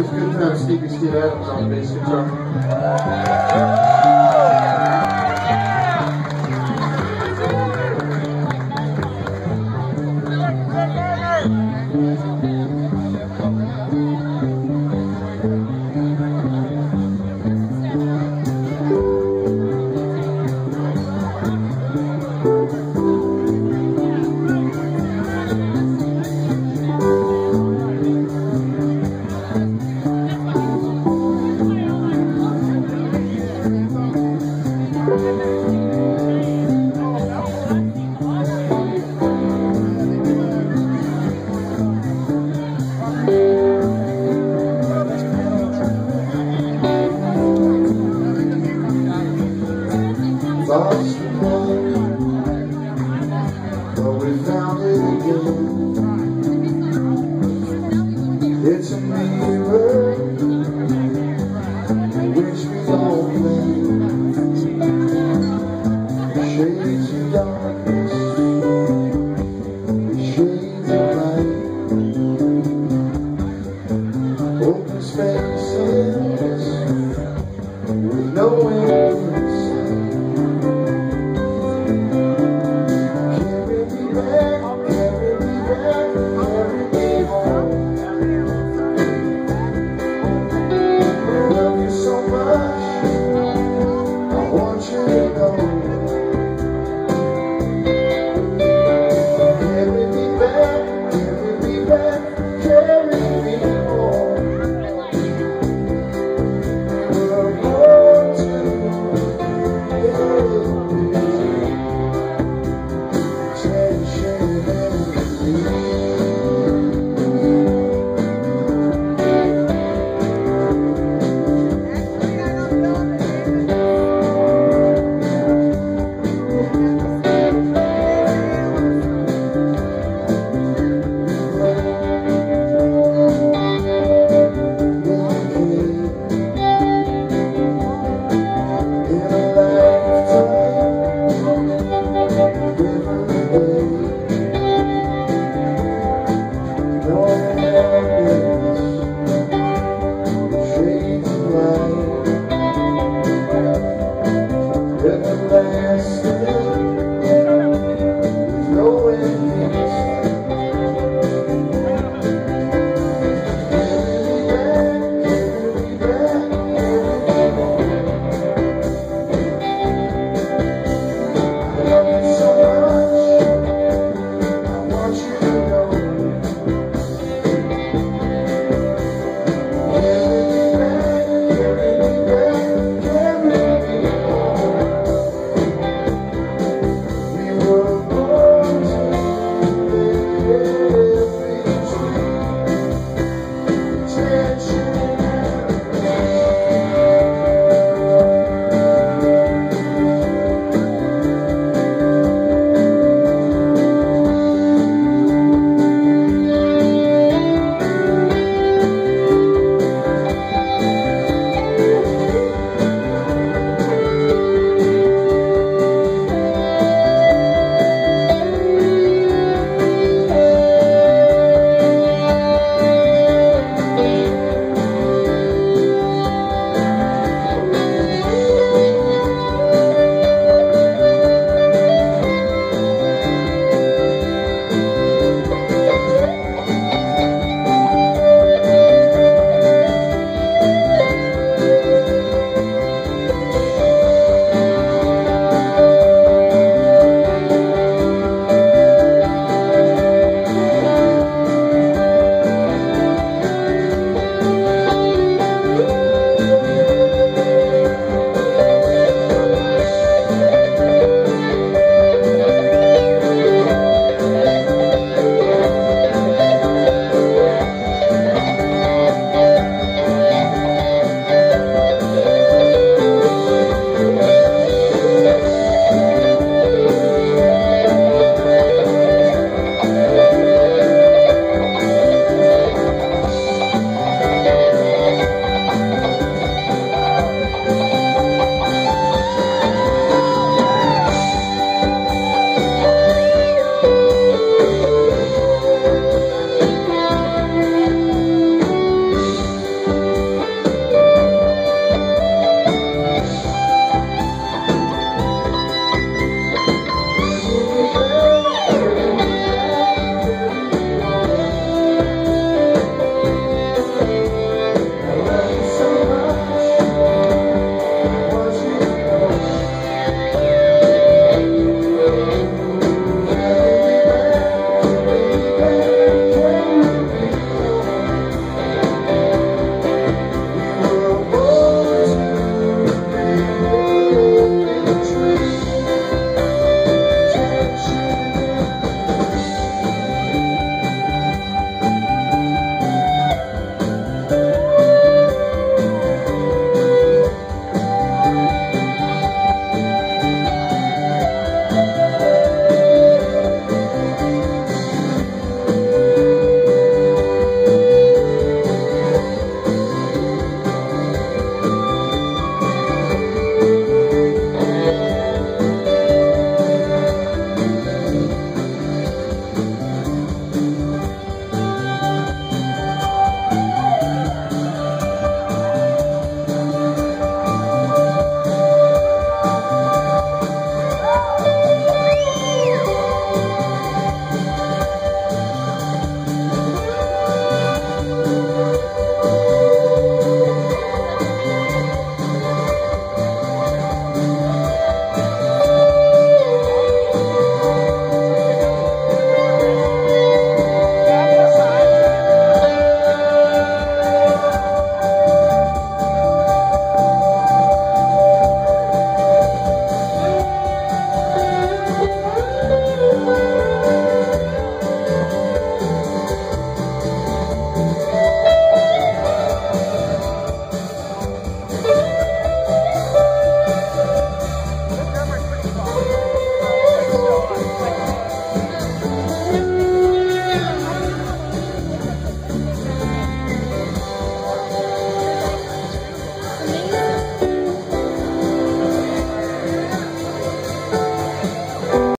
is Good Time Stevie Steve Adams on bass guitar. Found it again.